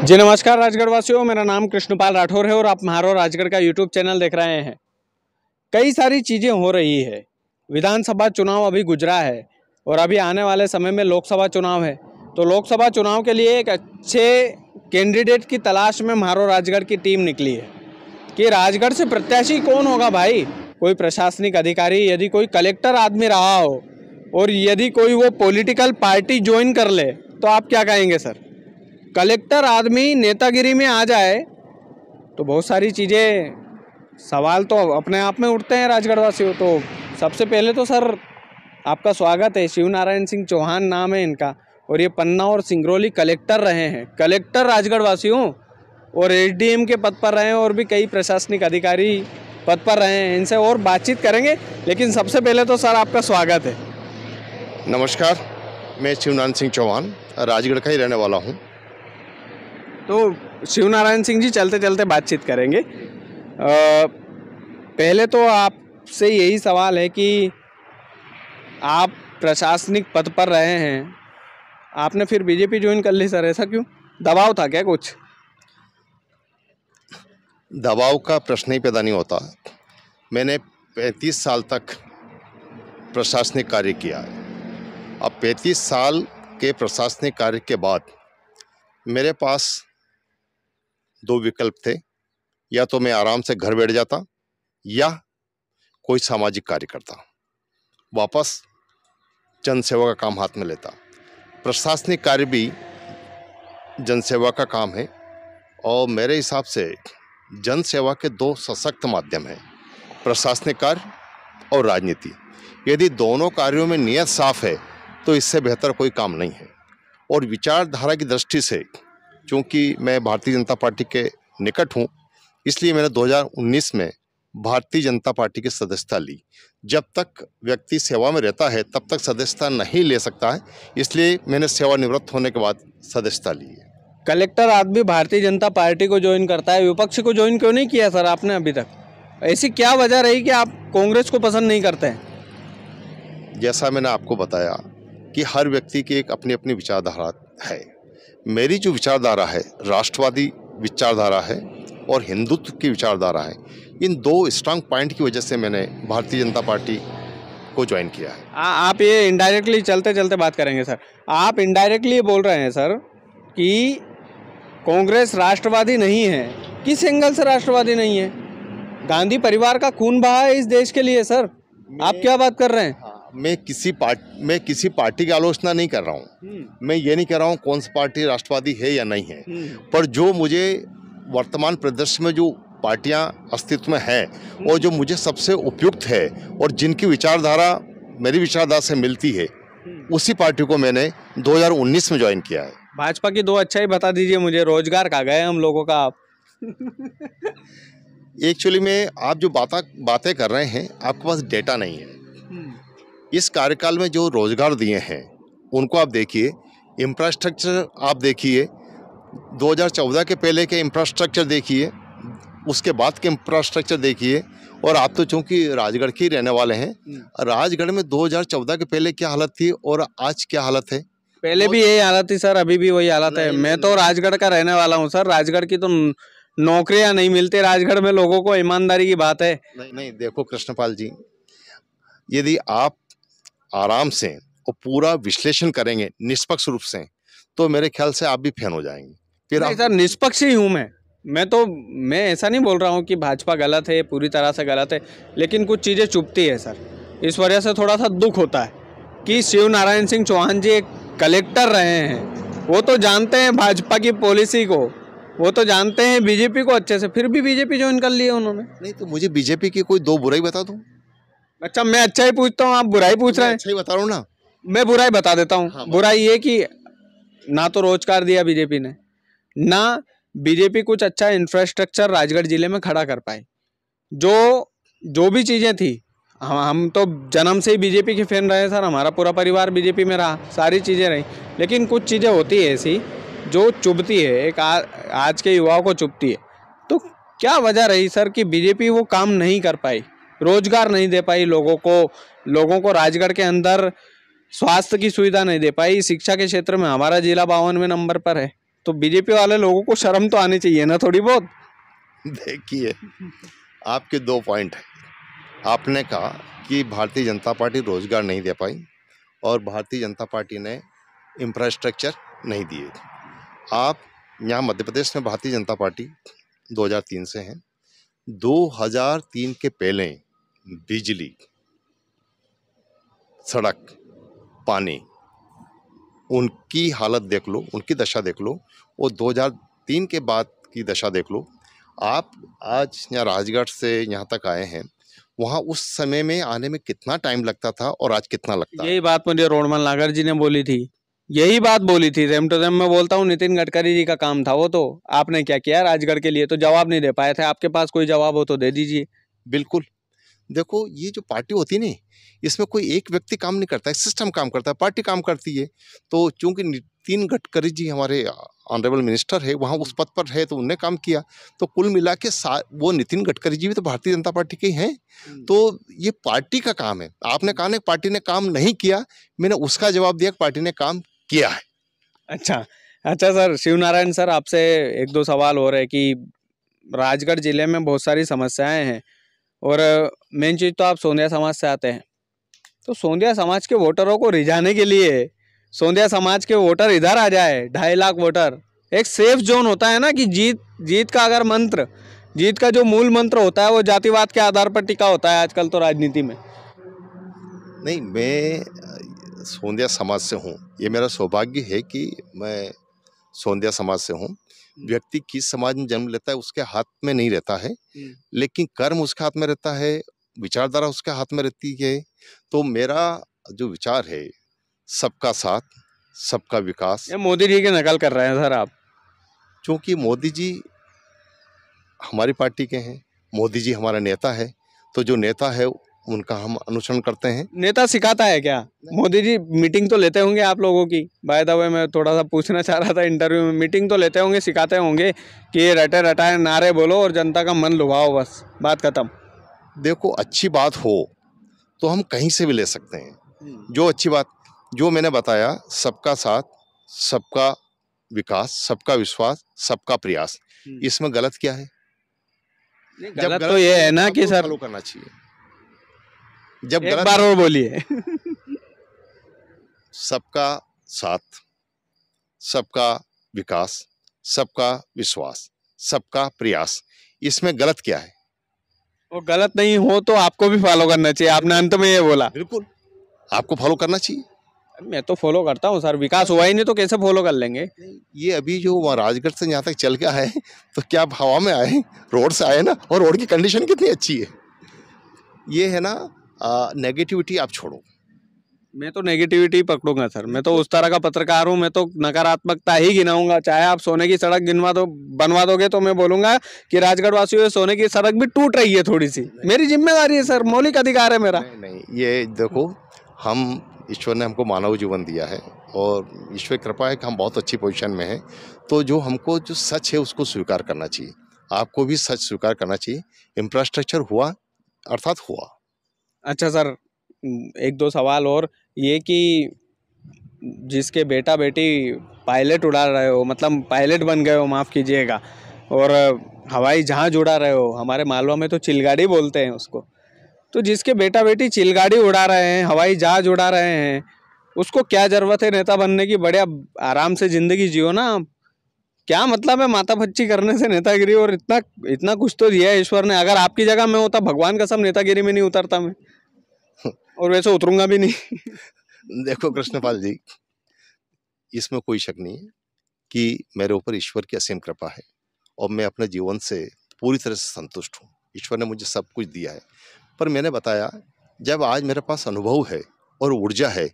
जी नमस्कार राजगढ़ वासियों मेरा नाम कृष्णपाल राठौर है और आप महारो राजगढ़ का यूट्यूब चैनल देख रहे हैं। कई सारी चीज़ें हो रही है। विधानसभा चुनाव अभी गुजरा है और अभी आने वाले समय में लोकसभा चुनाव है। तो लोकसभा चुनाव के लिए एक अच्छे कैंडिडेट की तलाश में महारो राजगढ़ की टीम निकली है। कि राजगढ़ से प्रत्याशी कौन होगा भाई? कोई प्रशासनिक अधिकारी, यदि कोई कलेक्टर आदमी रहा हो और यदि कोई वो पॉलिटिकल पार्टी ज्वाइन कर ले तो आप क्या कहेंगे, सर? कलेक्टर आदमी नेतागिरी में आ जाए तो बहुत सारी चीज़ें, सवाल तो अपने आप में उठते हैं राजगढ़ वासियों तो सबसे पहले तो सर, आपका स्वागत है शिव नारायण सिंह चौहान नाम है इनका, और ये पन्ना और सिंगरौली कलेक्टर रहे हैं। कलेक्टर राजगढ़ वासियों और एसडीएम के पद पर रहे हैं, और भी कई प्रशासनिक अधिकारी पद पर रहे हैं, इनसे और बातचीत करेंगे, लेकिन सबसे पहले तो सर आपका स्वागत है। नमस्कार, मैं शिवनारायण सिंह चौहान, राजगढ़ का ही रहने वाला हूँ। तो शिव नारायण सिंह जी चलते चलते बातचीत करेंगे। आ, पहले तो आपसे यही सवाल है कि आप प्रशासनिक पद पर रहे हैं आपने फिर बीजेपी ज्वाइन कर ली सर ऐसा क्यों? दबाव था क्या कुछ? दबाव का प्रश्न ही पैदा नहीं होता। मैंने 35 साल तक प्रशासनिक कार्य किया है। अब 35 साल के प्रशासनिक कार्य के बाद मेरे पास दो विकल्प थे। या तो मैं आराम से घर बैठ जाता या कोई सामाजिक कार्य करता वापस जनसेवा का काम हाथ में लेता। प्रशासनिक कार्य भी जनसेवा का काम है और मेरे हिसाब से जनसेवा के दो सशक्त माध्यम हैं, प्रशासनिक कार्य और राजनीति। यदि दोनों कार्यों में नियत साफ़ है तो इससे बेहतर कोई काम नहीं है। और विचारधारा की दृष्टि से चूँकि मैं भारतीय जनता पार्टी के निकट हूँ इसलिए मैंने 2019 में भारतीय जनता पार्टी की सदस्यता ली। जब तक व्यक्ति सेवा में रहता है तब तक सदस्यता नहीं ले सकता है इसलिए मैंने सेवानिवृत्त होने के बाद सदस्यता ली है। कलेक्टर आदमी भारतीय जनता पार्टी को ज्वाइन करता है विपक्ष को ज्वाइन क्यों नहीं किया सर आपने अभी तक? ऐसी क्या वजह रही कि आप कांग्रेस को पसंद नहीं करते हैं? जैसा मैंने आपको बताया कि हर व्यक्ति की एक अपनी अपनी विचारधारा है। मेरी जो विचारधारा है राष्ट्रवादी विचारधारा है और हिंदुत्व की विचारधारा है इन दो स्ट्रांग पॉइंट की वजह से मैंने भारतीय जनता पार्टी को ज्वाइन किया है। आ, आप ये इनडायरेक्टली चलते चलते बात करेंगे सर आप इनडायरेक्टली बोल रहे हैं सर कि कांग्रेस राष्ट्रवादी नहीं है। किस एंगल से राष्ट्रवादी नहीं है? गांधी परिवार का खून बहा है इस देश के लिए सर आप क्या बात कर रहे हैं? हाँ, मैं किसी पार्ट मैं किसी पार्टी की आलोचना नहीं कर रहा हूँ हम्म। मैं ये नहीं कह रहा हूँ कौन सी पार्टी राष्ट्रवादी है या नहीं है हम्म। पर जो मुझे वर्तमान प्रदर्शन में जो पार्टियाँ अस्तित्व में हैं और जो मुझे सबसे उपयुक्त है और जिनकी विचारधारा मेरी विचारधारा से मिलती है हम्म। उसी पार्टी को मैंने 2019 में ज्वाइन किया है भाजपा की दो अच्छा ही बता दीजिए मुझे रोज़गार का गए हम लोगों का आप एक्चुअली में आप जो बात बातें कर रहे हैं आपके पास डेटा नहीं है इस कार्यकाल में जो रोज़गार दिए हैं उनको आप देखिए। इंफ्रास्ट्रक्चर आप देखिए। 2014 के पहले के इंफ्रास्ट्रक्चर देखिए उसके बाद के इंफ्रास्ट्रक्चर देखिए। और आप तो चूँकि राजगढ़ के ही रहने वाले हैं हम्म। राजगढ़ में 2014 के पहले क्या हालत थी और आज क्या हालत है? पहले भी यही हालत थी सर अभी भी वही हालत है। मैं तो राजगढ़ का रहने वाला हूँ सर। राजगढ़ की तो नौकरियाँ नहीं मिलती राजगढ़ में लोगों को ईमानदारी की बात है। नहीं नहीं देखो कृष्णपाल जी यदि आप आराम से और पूरा विश्लेषण करेंगे निष्पक्ष रूप से तो मेरे ख्याल से आप भी फ़ैन हो जाएँगे। फिर आप... सर निष्पक्ष ही हूँ मैं। मैं तो मैं ऐसा नहीं बोल रहा हूँ कि भाजपा गलत है पूरी तरह से गलत है लेकिन कुछ चीज़ें चुपती है सर। इस वजह से थोड़ा सा दुख होता है कि शिव नारायण सिंह चौहान जी एक कलेक्टर रहे हैं। वो तो जानते हैं भाजपा की पॉलिसी को। वो तो जानते हैं बीजेपी को अच्छे से। फिर भी बीजेपी ज्वाइन कर लिया उन्होंने। नहीं तो मुझे बीजेपी की कोई दो बुराई बता दूँ? अच्छा मैं अच्छा ही पूछता हूँ आप बुराई पूछ रहे हैं। अच्छा ही बता रहा हूँ ना। मैं बुराई बता देता हूँ। हाँ, बुराई ये कि ना तो रोज़गार दिया बीजेपी ने ना बीजेपी कुछ अच्छा इंफ्रास्ट्रक्चर राजगढ़ ज़िले में खड़ा कर पाए जो जो भी चीज़ें थी हम हम तो जन्म से ही बीजेपी के फ़ैन रहे सर हमारा पूरा परिवार बीजेपी में रहा सारी चीज़ें रही। लेकिन कुछ चीज़ें होती है ऐसी जो चुभती है एक आ, आज के युवाओं को चुभती है। तो क्या वजह रही सर कि बीजेपी वो काम नहीं कर पाई? रोज़गार नहीं दे पाई लोगों को लोगों को राजगढ़ के अंदर स्वास्थ्य की सुविधा नहीं दे पाई। शिक्षा के क्षेत्र में हमारा जिला बावनवे नंबर पर है। तो बीजेपी वाले लोगों को शर्म तो आनी चाहिए ना थोड़ी बहुत? देखिए, आपके दो पॉइंट है। आपने कहा कि भारतीय जनता पार्टी रोज़गार नहीं दे पाई और भारतीय जनता पार्टी ने इंफ्रास्ट्रक्चर नहीं दिए। आप यहाँ मध्य प्रदेश में भारतीय जनता पार्टी 2003 से है। 2003 के पहले बिजली सड़क पानी उनकी हालत देख लो उनकी दशा देख लो और 2003 के बाद की दशा देख लो। आप आज यहाँ राजगढ़ से यहाँ तक आए हैं वहाँ उस समय में आने में कितना टाइम लगता था और आज कितना लगता है? यही बात मुझे रोडमल नागर जी ने बोली थी। यही बात बोली थी रेम टू रेम मैं बोलता हूँ नितिन गडकरी जी का काम था वो तो। आपने क्या किया? राजगढ़ के लिए तो जवाब नहीं दे पाए थे। आपके पास कोई जवाब हो तो दे दीजिए। बिल्कुल। देखो ये जो पार्टी होती है ना इसमें कोई एक व्यक्ति काम नहीं करता है सिस्टम काम करता है पार्टी काम करती है। तो चूँकि नितिन गडकरी जी हमारे ऑनरेबल मिनिस्टर है वहाँ उस पद पर है तो उनने काम किया। तो कुल मिला के वो नितिन गडकरी जी भी तो भारतीय जनता पार्टी के ही हैं। तो ये पार्टी का काम है। आपने कहा ना पार्टी ने काम नहीं किया मैंने उसका जवाब दिया पार्टी ने काम किया है। अच्छा अच्छा सर शिव नारायण सर आपसे एक दो सवाल हो रहे हैं कि राजगढ़ ज़िले में बहुत सारी समस्याएँ हैं। और मेन चीज़ तो आप सोंदिया समाज से आते हैं। तो सोंदिया समाज के वोटरों को रिझाने के लिए सोंदिया समाज के वोटर इधर आ जाए, ढाई लाख वोटर। एक सेफ़ जोन होता है ना कि जीत जीत का अगर मंत्र, जीत का जो मूल मंत्र होता है वो जातिवाद के आधार पर टिका होता है आजकल तो राजनीति में। नहीं, मैं सोंदिया समाज से हूँ। ये मेरा सौभाग्य है कि मैं सोंदिया समाज से हूँ। व्यक्ति किस समाज में जन्म लेता है उसके हाथ में नहीं रहता है। लेकिन कर्म उसके हाथ में रहता है विचारधारा उसके हाथ में रहती है। तो मेरा जो विचार है सबका साथ सबका विकास। मोदी जी की नकल कर रहे हैं सर आप। क्योंकि मोदी जी हमारी पार्टी के हैं मोदी जी हमारा नेता है। तो जो नेता है उनका हम अनुसरण करते हैं। नेता सिखाता है क्या? मोदी जी मीटिंग तो लेते होंगे आप लोगों की। बाय द वे मैं थोड़ा सा पूछना चाह रहा था इंटरव्यू में। मीटिंग तो लेते होंगे सिखाते होंगे कि रटे रटाए नारे बोलो और जनता का मन लुभाओ बस। बात खत्म। देखो अच्छी बात हो तो हम कहीं से भी ले सकते हैं। जो अच्छी बात जो मैंने बताया सबका साथ सबका विकास सबका विश्वास सबका प्रयास। हम्म। इसमें गलत क्या है? गलत, गलत तो ये है ना कि सर करना चाहिए। जब एक बार और बोलिए। सबका साथ सबका विकास सबका विश्वास सबका प्रयास इसमें गलत क्या है? वो गलत नहीं हो तो आपको भी फॉलो करना चाहिए। आपने अंत में ये बोला। बिल्कुल। आपको फॉलो करना चाहिए। मैं तो फॉलो करता हूँ सर। विकास हुआ ही नहीं तो कैसे फॉलो कर लेंगे? ये अभी जो वहाँ राजगढ़ से यहाँ तक चल के आए तो क्या हवा में आए? रोड से आए ना? और रोड की कंडीशन कितनी अच्छी है? ये है ना नेगेटिविटी आप छोड़ो। मैं तो नेगेटिविटी पकड़ूँगा सर। मैं तो उस तरह का पत्रकार हूँ मैं तो नकारात्मकता ही गिनाऊँगा। चाहे आप सोने की सड़क गिनवा दो बनवा दोगे तो मैं बोलूँगा कि राजगढ़ वासियों सोने की सड़क भी टूट रही है थोड़ी सी मेरी ज़िम्मेदारी है सर। मौलिक अधिकार है मेरा। नहीं, नहीं ये देखो हम ईश्वर ने हमको मानव जीवन दिया है और ईश्वर कृपा है कि हम बहुत अच्छी पोजिशन में हैं। तो जो हमको जो सच है उसको स्वीकार करना चाहिए। आपको भी सच स्वीकार करना चाहिए। इंफ्रास्ट्रक्चर हुआ अर्थात हुआ। अच्छा सर, एक दो सवाल और, ये कि जिसके बेटा बेटी पायलट उड़ा रहे हो मतलब पायलट बन गए हो, माफ़ कीजिएगा, और हवाई जहाज़ उड़ा रहे हो, हमारे मालवा में तो चिलगाड़ी बोलते हैं उसको तो जिसके बेटा बेटी चिलगाड़ी उड़ा रहे हैं, हवाई जहाज़ उड़ा रहे हैं, उसको क्या ज़रूरत है नेता बनने की? बढ़िया आराम से ज़िंदगी जियो ना क्या मतलब है माता बच्ची करने से नेतागिरी? और इतना इतना कुछ तो दिया है ईश्वर ने, अगर आपकी जगह मैं होता, भगवान का सब नेतागिरी में नहीं उतरता मैं। और वैसे उतरूँगा भी नहीं। देखो कृष्णपाल जी, इसमें कोई शक नहीं है कि मेरे ऊपर ईश्वर की असीम कृपा है और मैं अपने जीवन से पूरी तरह से संतुष्ट हूँ। ईश्वर ने मुझे सब कुछ दिया है। पर मैंने बताया, जब आज मेरे पास अनुभव है और ऊर्जा है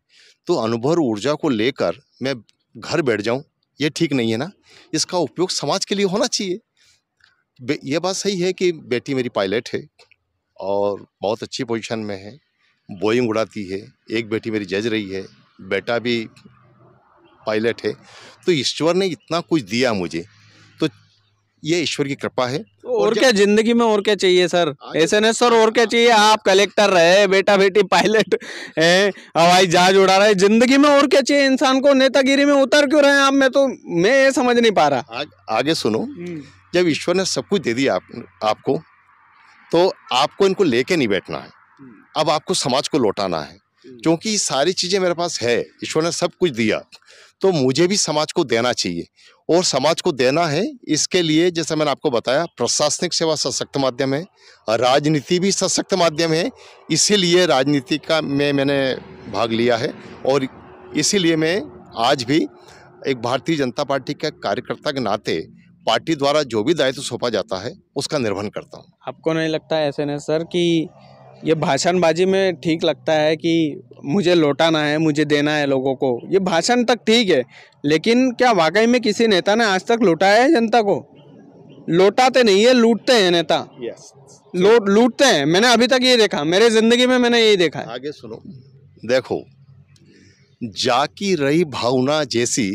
तो अनुभव और ऊर्जा को लेकर मैं घर बैठ जाऊँ, ये ठीक नहीं है ना? इसका उपयोग समाज के लिए होना चाहिए। ये बात सही है कि बेटी मेरी पायलट है और बहुत अच्छी पोजीशन में है। बोइंग उड़ाती है एक बेटी मेरी जज रही है बेटा भी पायलट है तो ईश्वर ने इतना कुछ दिया मुझे तो ये ईश्वर की कृपा है। तो और क्या ज़िंदगी में और क्या चाहिए sir? S N S sir और क्या चाहिए? आप कलेक्टर रहे बेटा बेटी पायलट है हवाई जहाज़ उड़ा रहे ज़िंदगी में और क्या चाहिए इंसान को? नेतागिरी में उतर क्यों रहे हैं आप? मैं तो मैं ये समझ नहीं पा रहा। आग, आगे सुनो जब ईश्वर ने सब कुछ दे दिया आप, आपको तो आपको इनको लेके नहीं बैठना है। अब आपको समाज को लौटाना है। क्योंकि सारी चीज़ें मेरे पास है ईश्वर ने सब कुछ दिया। तो मुझे भी समाज को देना चाहिए। और समाज को देना है इसके लिए जैसे मैंने आपको बताया प्रशासनिक सेवा सशक्त माध्यम है राजनीति भी सशक्त माध्यम है इसीलिए राजनीति का में मैंने भाग लिया है। और इसीलिए मैं आज भी एक भारतीय जनता पार्टी के कार्यकर्ता के नाते पार्टी द्वारा जो भी दायित्व सौंपा जाता है उसका निर्वहन करता हूँ। आपको नहीं लगता ऐसे ऐसे सर कि ये भाषणबाजी में ठीक लगता है कि मुझे लौटाना है मुझे देना है लोगों को। ये भाषण तक ठीक है लेकिन क्या वाकई में किसी नेता ने आज तक लौटाया है जनता को? लौटाते नहीं है लूटते हैं नेता। लूट लूटते हैं। मैंने अभी तक ये देखा मेरे ज़िंदगी में मैंने यही देखा है। आगे सुनो। देखो जाकी रही भावना जैसी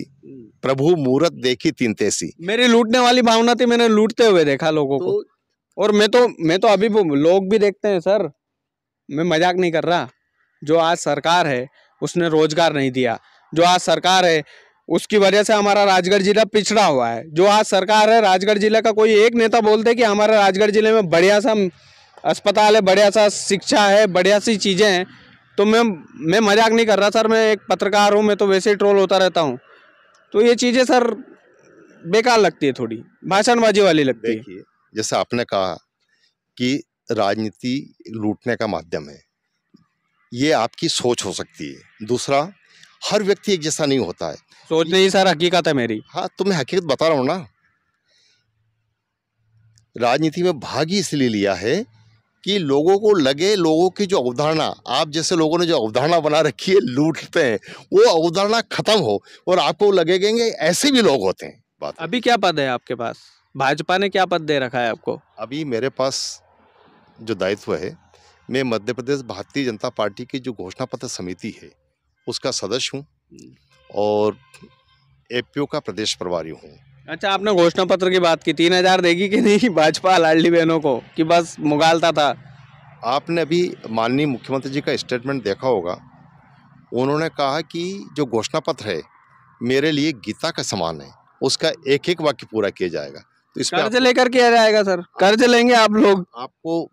प्रभु मूरत देखी तीन तैसी। मेरी लूटने वाली भावना थी मैंने लूटते हुए देखा लोगों को। तो और मैं तो मैं तो अभी लोग भी देखते हैं सर। मैं मज़ाक नहीं कर रहा। जो आज सरकार है, उसने रोज़गार नहीं दिया। जो आज सरकार है, उसकी वजह से हमारा राजगढ़ जिला पिछड़ा हुआ है। जो आज सरकार है, राजगढ़ ज़िले का कोई एक नेता बोलते कि हमारे राजगढ़ ज़िले में बढ़िया सा अस्पताल है, बढ़िया सा शिक्षा है, बढ़िया सी चीज़ें हैं। तो मैं मैं मज़ाक नहीं कर रहा, सर। मैं एक पत्रकार हूँ, मैं तो वैसे ही ट्रोल होता रहता हूँ। तो ये चीज़ें, सर, बेकार लगती है थोड़ी। भाषणबाजी वाली लगती है। जैसे आपने कहा कि राजनीति लूटने का माध्यम है। ये आपकी सोच हो सकती है। दूसरा हर व्यक्ति एक जैसा नहीं होता है। सोच नहीं सर हकीकत है मेरी। हाँ तो मैं हकीकत बता रहा हूँ ना। राजनीति में भाग ही इसलिए लिया है कि लोगों को लगे लोगों की जो अवधारणा आप जैसे लोगों ने जो अवधारणा बना रखी है लूटते हैं वो अवधारणा खत्म हो और आपको लगेंगे ऐसे भी लोग होते हैं। बात अभी क्या पद है आपके पास? भाजपा ने क्या पद दे रखा है आपको? अभी मेरे पास जो दायित्व है मैं मध्य प्रदेश भारतीय जनता पार्टी की जो घोषणा पत्र समिति है उसका सदस्य हूँ और एपीओ का प्रदेश प्रभारी हूँ। अच्छा आपने घोषणा पत्र की बात की तीन हज़ार देगी कि नहीं भाजपा लाडली बहनों को कि बस मुगालता था? आपने अभी माननीय मुख्यमंत्री जी का स्टेटमेंट देखा होगा। उन्होंने कहा कि जो घोषणा पत्र है मेरे लिए गीता का समान है उसका एक एक वाक्य पूरा किया जाएगा। तो इस कर्ज लेकर किया जाएगा सर। कर्ज लेंगे आप लोग। आपको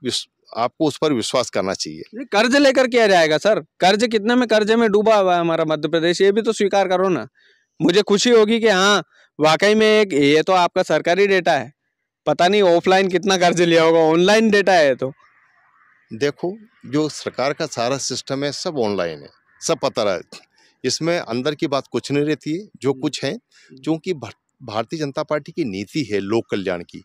आपको उस पर विश्वास करना चाहिए। कर्ज लेकर किया जाएगा सर। कर्ज कितने में कर्जे में डूबा हुआ है हमारा मध्य प्रदेश ये भी तो स्वीकार करो ना। मुझे खुशी होगी कि हाँ वाकई में एक ये तो आपका सरकारी डेटा है। पता नहीं ऑफलाइन कितना कर्ज लिया होगा ऑनलाइन डेटा है तो। देखो जो सरकार का सारा सिस्टम है सब ऑनलाइन है सब पता रहा इसमें अंदर की बात कुछ नहीं रहती है जो कुछ है क्योंकि भा- भारतीय जनता पार्टी की नीति है लोक कल्याण की।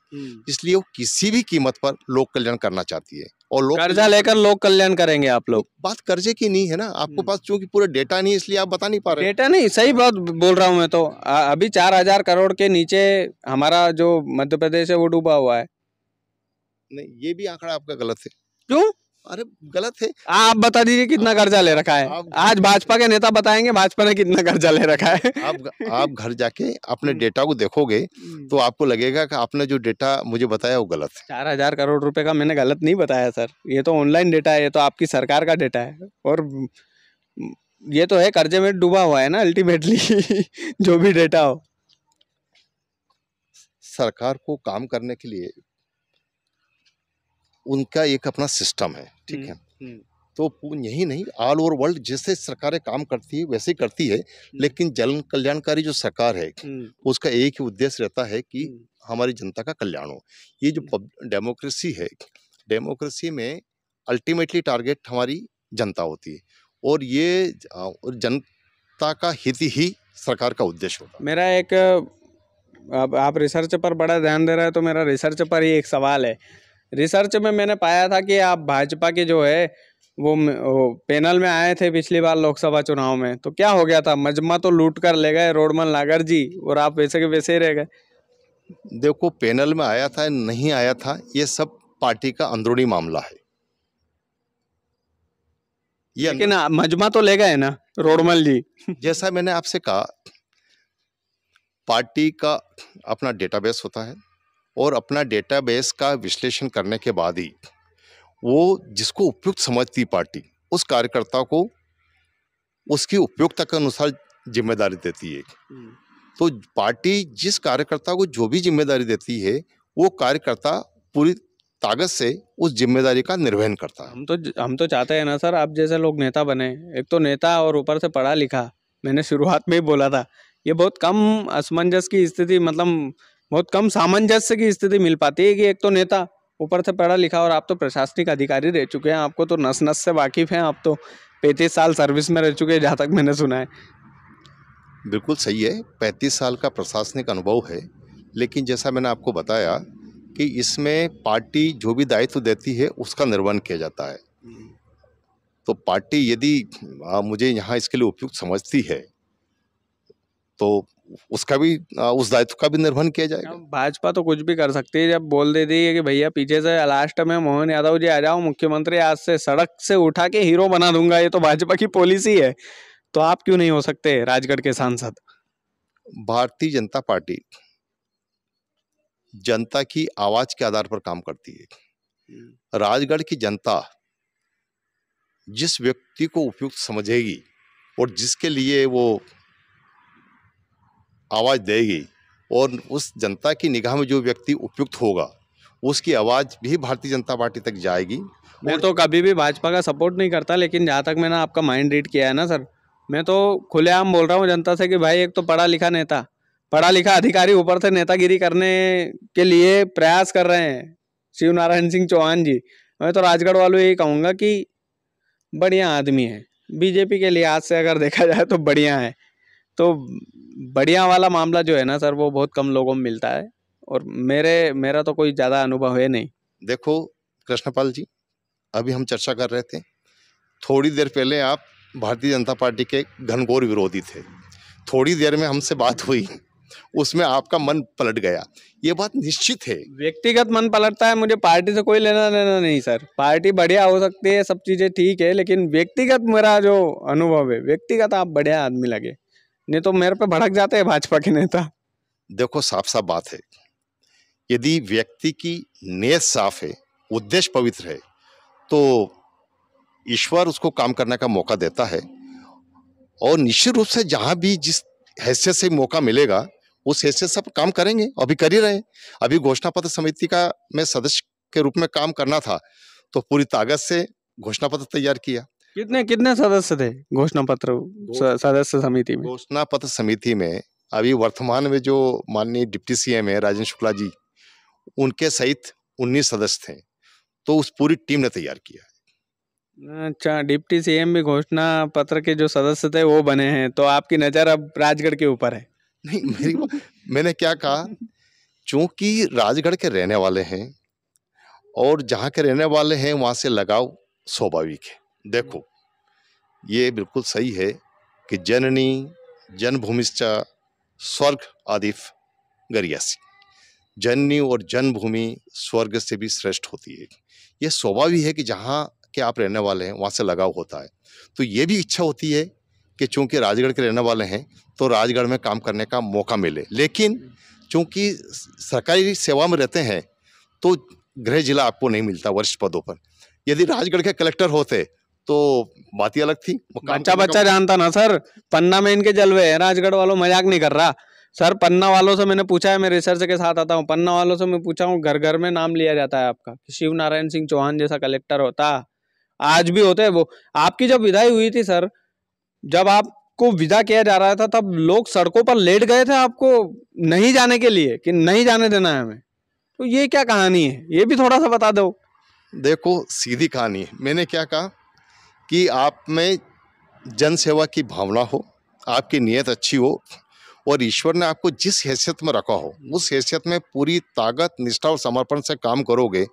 इसलिए वो किसी भी कीमत पर लोक कल्याण करना चाहती है और लोक कर्जा लेकर लोक कल्याण करेंगे आप लोग। बात कर्जे की नहीं है ना आपको हम्म। पास चूँकि पूरा डेटा नहीं है इसलिए आप बता नहीं पा रहे। डेटा नहीं सही बात बोल रहा हूँ मैं तो। अभी चार हज़ार करोड़ के नीचे हमारा जो मध्य प्रदेश है वो डूबा हुआ है। नहीं ये भी आंकड़ा आपका गलत है। क्यों? अरे गलत है। आप बता दीजिए कितना कर्जा ले रखा है। आज भाजपा के नेता बताएँगे भाजपा ने कितना कर्जा ले रखा है। आप आप घर जाके अपने हम्म। डेटा को देखोगे तो आपको लगेगा कि आपने जो डेटा मुझे बताया वो गलत है। चार हज़ार करोड़ रुपए का मैंने गलत नहीं बताया सर। ये तो ऑनलाइन डेटा है ये तो आपकी सरकार का डेटा है। और ये तो है कर्जे में डूबा हुआ है ना अल्टीमेटली जो भी डेटा हो। सरकार को काम करने के लिए उनका एक अपना सिस्टम है ठीक है? हम्म। तो यही नहीं ऑल ओवर वर्ल्ड जैसे सरकारें काम करती है वैसे ही करती है लेकिन जन कल्याणकारी जो सरकार है उसका एक ही उद्देश्य रहता है कि हमारी जनता का कल्याण हो। ये जो डेमोक्रेसी है डेमोक्रेसी में अल्टीमेटली टारगेट हमारी जनता होती है। और ये जनता का हित ही सरकार का उद्देश्य होता है। मेरा एक अब आप रिसर्च पर बड़ा ध्यान दे रहे हैं तो मेरा रिसर्च पर ही एक सवाल है। रिसर्च में मैंने पाया था कि आप भाजपा के जो है वो, पैनल में आए थे पिछली बार लोकसभा चुनाव में। तो क्या हो गया था? मजमा तो लूट कर ले गए रोडमल नागर जी और आप वैसे के वैसे ही रह गए। देखो पैनल में आया था नहीं आया था ये सब पार्टी का अंदरूनी मामला है। ये लेकिन मजमा तो ले गए ना रोडमल जी। जैसा मैंने आपसे कहा पार्टी का अपना डेटाबेस होता है। और अपना डेटाबेस का विश्लेषण करने के बाद ही वो जिसको उपयुक्त समझती पार्टी उस कार्यकर्ता को उसकी उपयुक्तता के अनुसार ज़िम्मेदारी देती है। तो पार्टी जिस कार्यकर्ता को जो भी ज़िम्मेदारी देती है वो कार्यकर्ता पूरी ताकत से उस ज़िम्मेदारी का निर्वहन करता है। हम तो हम तो चाहते हैं ना सर आप जैसे लोग नेता बने एक तो नेता और ऊपर से पढ़ा लिखा मैंने शुरुआत में ही बोला था ये बहुत कम असमंजस की स्थिति मतलब बहुत कम सामंजस्य की स्थिति मिल पाती है कि एक तो नेता ऊपर से पढ़ा लिखा और आप तो प्रशासनिक अधिकारी रह चुके हैं, आपको तो नस नस से वाकिफ हैं, आप तो पैंतीस साल सर्विस में रह चुके हैं जहाँ तक मैंने सुना है। बिल्कुल सही है, पैंतीस साल का प्रशासनिक अनुभव है, लेकिन जैसा मैंने आपको बताया कि इसमें पार्टी जो भी दायित्व देती है, उसका निर्वहन किया जाता है। तो पार्टी यदि मुझे यहाँ इसके लिए उपयुक्त समझती है तो उसका भी उस दायित्व का भी निर्वहन किया जाएगा। भाजपा तो कुछ भी कर सकती है। जब बोल देती है कि भैया पीछे से लास्ट में मोहन यादव जी आ जाओ मुख्यमंत्री आज से सड़क से उठा के हीरो बना दूँगा ये तो भाजपा की पॉलिसी है। तो आप क्यों नहीं हो सकते राजगढ़ के सांसद? भारतीय जनता पार्टी जनता की आवाज़ के आधार पर काम करती है। राजगढ़ की जनता जिस व्यक्ति को उपयुक्त समझेगी और जिसके लिए वो आवाज़ देगी और उस जनता की निगाह में जो व्यक्ति उपयुक्त होगा, उसकी आवाज़ भी भारतीय जनता पार्टी तक जाएगी। मैं तो कभी भी भाजपा का सपोर्ट नहीं करता, लेकिन जहाँ तक मैंने आपका माइंड रीड किया है ना सर, मैं तो खुलेआम बोल रहा हूँ जनता से कि भाई एक तो पढ़ा लिखा नेता पढ़ा लिखा अधिकारी ऊपर से नेतागिरी करने के लिए प्रयास कर रहे हैं शिव नारायण सिंह चौहान जी। मैं तो राजगढ़ वालों यही कहूँगा कि बढ़िया आदमी है। बीजेपी के लिहाज से अगर देखा जाए तो बढ़िया है। तो बढ़िया वाला मामला जो है ना सर वो बहुत कम लोगों में मिलता है और मेरे मेरा तो कोई ज़्यादा अनुभव है नहीं। देखो कृष्णपाल जी अभी हम चर्चा कर रहे थे थोड़ी देर पहले आप भारतीय जनता पार्टी के घनघोर विरोधी थे। थोड़ी देर में हमसे बात हुई उसमें आपका मन पलट गया। ये बात निश्चित है। व्यक्तिगत मन पलटता है मुझे पार्टी से कोई लेना देना नहीं सर। पार्टी बढ़िया हो सकती है सब चीज़ें ठीक है लेकिन व्यक्तिगत मेरा जो अनुभव है व्यक्तिगत आप बढ़िया आदमी लगे। नहीं तो मेरे पे भड़क जाते हैं भाजपा के नेता। देखो साफ़ साफ़ बात है। यदि व्यक्ति की नियत साफ़ है, उद्देश्य पवित्र है तो ईश्वर उसको काम करने का मौका देता है। और निश्चित रूप से जहाँ भी जिस हैसियत से मौका मिलेगा, उस हैसियत से काम करेंगे, अभी कर ही रहे अभी घोषणा पत्र समिति का मैं सदस्य के रूप में काम करना था तो पूरी ताकत से घोषणा पत्र तैयार किया। कितने कितने सदस्य थे घोषणा पत्र सदस्य समिति में? घोषणा पत्र समिति में अभी वर्तमान में जो माननीय डिप्टी सीएम है राजेंद्र शुक्ला जी उनके सहित उन्नीस सदस्य थे। तो उस पूरी टीम ने तैयार किया अच्छा डिप्टी सीएम भी घोषणा पत्र के जो सदस्य थे वो बने हैं। तो आपकी नज़र अब राजगढ़ के ऊपर है। नहीं मेरी मैंने क्या कहा? चूँकि राजगढ़ के रहने वाले हैं और जहाँ के रहने वाले हैं वहाँ से लगाव स्वाभाविक है। देखो, ये बिल्कुल सही है कि जननी जन्मभूमिश्चा स्वर्ग आदिफ, गरियासी। जननी और जन्मभूमि स्वर्ग से भी श्रेष्ठ होती है। ये स्वाभाविक है कि जहाँ के आप रहने वाले हैं, वहाँ से लगाव होता है। तो ये भी इच्छा होती है कि चूँकि राजगढ़ के रहने वाले हैं तो राजगढ़ में काम करने का मौका मिले। लेकिन चूँकि सरकारी सेवा में रहते हैं तो गृह जिला आपको नहीं मिलता वरिष्ठ पदों पर। यदि राजगढ़ के कलेक्टर होते तो बात ही अलग थी। बच्चा बच्चा जानता ना सर। पन्ना में इनके जलवे है। राजगढ़ वालों मज़ाक नहीं कर रहा। सर पन्ना वालों से मैंने पूछा है मैं रिसर्च के साथ आता हूँ। पन्ना वालों से मैं पूछा हूँ घर घर में नाम लिया जाता है आपका शिव नारायण सिंह चौहान जैसा कलेक्टर होता। आज भी होते हैं वो। आपकी जब विदाई हुई थी सर जब आपको विदा किया जा रहा था तब लोग सड़कों पर लेट गए थे आपको नहीं जाने के लिए कि नहीं जाने देना है हमें? तो ये क्या कहानी है? ये भी थोड़ा सा बता दो। देखो सीधी कहानी है। मैंने क्या कहा? कि आप में जन सेवा की भावना हो, आपकी नीयत अच्छी हो और ईश्वर ने आपको जिस हैसियत में रखा हो, उस हैसियत में पूरी ताकत, निष्ठा और समर्पण से काम करोगे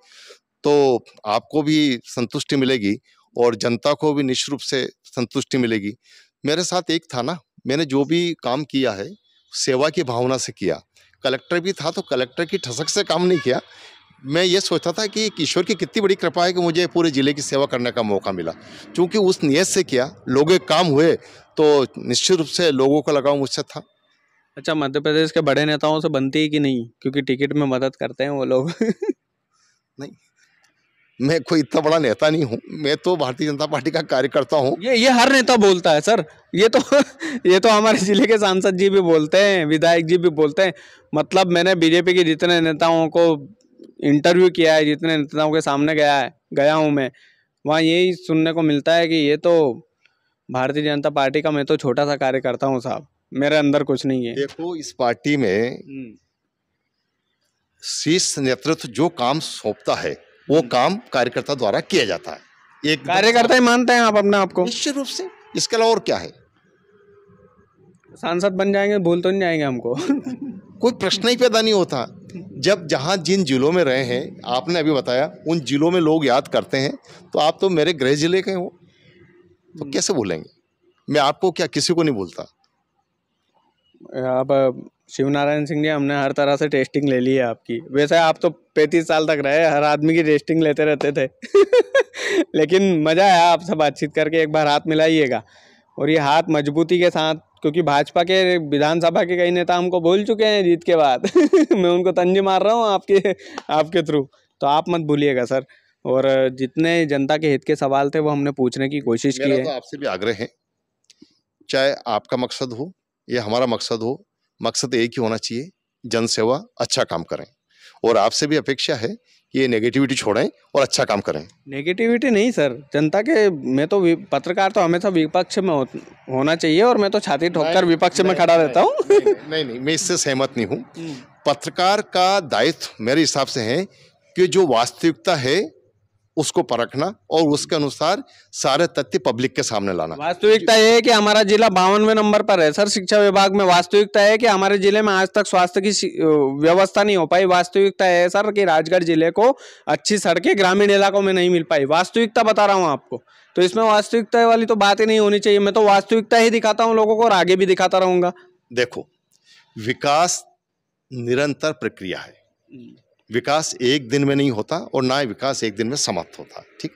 तो आपको भी संतुष्टि मिलेगी और जनता को भी निश्चित रूप से संतुष्टि मिलेगी। मेरे साथ एक था ना, मैंने जो भी काम किया है, सेवा की भावना से किया। कलेक्टर भी था तो कलेक्टर की ठसक से काम नहीं किया मैं ये सोचता था कि ईश्वर की कितनी बड़ी कृपा है कि मुझे पूरे ज़िले की सेवा करने का मौका मिला। क्योंकि उस नियत से किया लोगों के काम हुए तो निश्चित रूप से लोगों का लगाव मुझसे था। अच्छा मध्य प्रदेश के बड़े नेताओं से बनती है कि नहीं? क्योंकि टिकट में मदद करते हैं वो लोग। नहीं मैं कोई इतना बड़ा नेता नहीं हूँ। मैं तो भारतीय जनता पार्टी का कार्यकर्ता हूँ। ये ये हर नेता बोलता है सर। ये तो ये तो हमारे ज़िले के सांसद जी भी बोलते हैं विधायक जी भी बोलते हैं। मतलब मैंने बीजेपी के जितने नेताओं को इंटरव्यू किया है जितने नेताओं के सामने गया है गया हूँ मैं वहाँ यही सुनने को मिलता है कि ये तो भारतीय जनता पार्टी का मैं तो छोटा सा कार्यकर्ता हूँ साहब मेरे अंदर कुछ नहीं है। देखो इस पार्टी में हम्म, शीर्ष नेतृत्व जो काम सौंपता है वो काम कार्यकर्ता द्वारा किया जाता है। एक कार्यकर्ता ही मानते हैं आप अपने आप को। निश्चित रूप से इसके अलावा और क्या है? सांसद बन जाएँगे भूल तो नहीं जाएँगे हमको। कोई प्रश्न ही पैदा नहीं होता। जब जहाँ जिन जिलों में रहे हैं आपने अभी बताया उन जिलों में लोग याद करते हैं तो आप तो मेरे गृह ज़िले के हो तो कैसे बोलेंगे? मैं आपको क्या किसी को नहीं बोलता। आप शिव नारायण सिंह जी हमने हर तरह से टेस्टिंग ले ली है आपकी। वैसे आप तो पैंतीस साल तक रहे हर आदमी की टेस्टिंग लेते रहते थे। लेकिन मज़ा आया आपसे बातचीत करके एक बार हाथ मिलाइएगा। और ये हाथ मजबूती के साथ क्योंकि भाजपा के विधानसभा के कई नेता हमको बोल चुके हैं जीत के बाद। मैं उनको तंजी मार रहा हूँ आपके आपके थ्रू तो आप मत भूलिएगा सर। और जितने जनता के हित के सवाल थे वो हमने पूछने की कोशिश की है। तो आपसे भी आग्रह है चाहे आपका मकसद हो या हमारा मकसद हो मकसद एक ही होना चाहिए जनसेवा अच्छा काम करें। और आपसे भी अपेक्षा है ये नेगेटिविटी छोड़ें और अच्छा काम करें। नेगेटिविटी नहीं सर जनता के मैं तो पत्रकार तो हमेशा विपक्ष में हो, होना चाहिए और मैं तो छाती ठोककर विपक्ष में खड़ा रहता हूँ। नहीं नहीं नहीं मैं इससे सहमत नहीं हूँ। पत्रकार का दायित्व मेरे हिसाब से है कि जो वास्तविकता है उसको परखना और उसके अनुसार सारे तथ्य पब्लिक के सामने लाना। वास्तविकता ये है कि हमारा जिला बावनवे नंबर पर है। सर शिक्षा विभाग में वास्तविकता है कि हमारे ज़िले में आज तक स्वास्थ्य की व्यवस्था नहीं हो पाई। वास्तविकता है सर कि राजगढ़ ज़िले को अच्छी सड़कें ग्रामीण इलाकों में नहीं मिल पाई। वास्तविकता बता रहा हूँ आपको। तो इसमें वास्तविकता वाली तो बात ही नहीं होनी चाहिए। मैं तो वास्तविकता ही दिखाता हूँ लोगों को और आगे भी दिखाता रहूँगा। देखो विकास निरंतर प्रक्रिया है। विकास एक दिन में नहीं होता और ना ही विकास एक दिन में समाप्त होता, ठीक?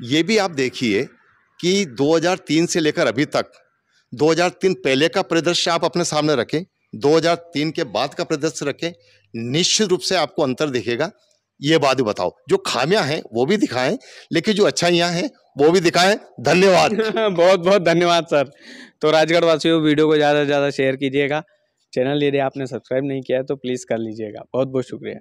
ये भी आप देखिए कि 2003 से लेकर अभी तक 2003 पहले का परिदृश्य आप अपने सामने रखें 2003 के बाद का परिदृश्य रखें, निश्चित रूप से आपको अंतर दिखेगा। ये बात भी बताओ, जो खामियाँ हैं वो भी दिखाएँ, लेकिन जो अच्छाइयाँ हैं वो भी दिखाएँ। धन्यवाद। बहुत बहुत धन्यवाद, सर। तो राजगढ़ वासियों वीडियो को ज़्यादा से ज़्यादा शेयर कीजिएगा। चैनल यदि आपने सब्सक्राइब नहीं किया है तो प्लीज़ कर लीजिएगा। बहुत बहुत शुक्रिया।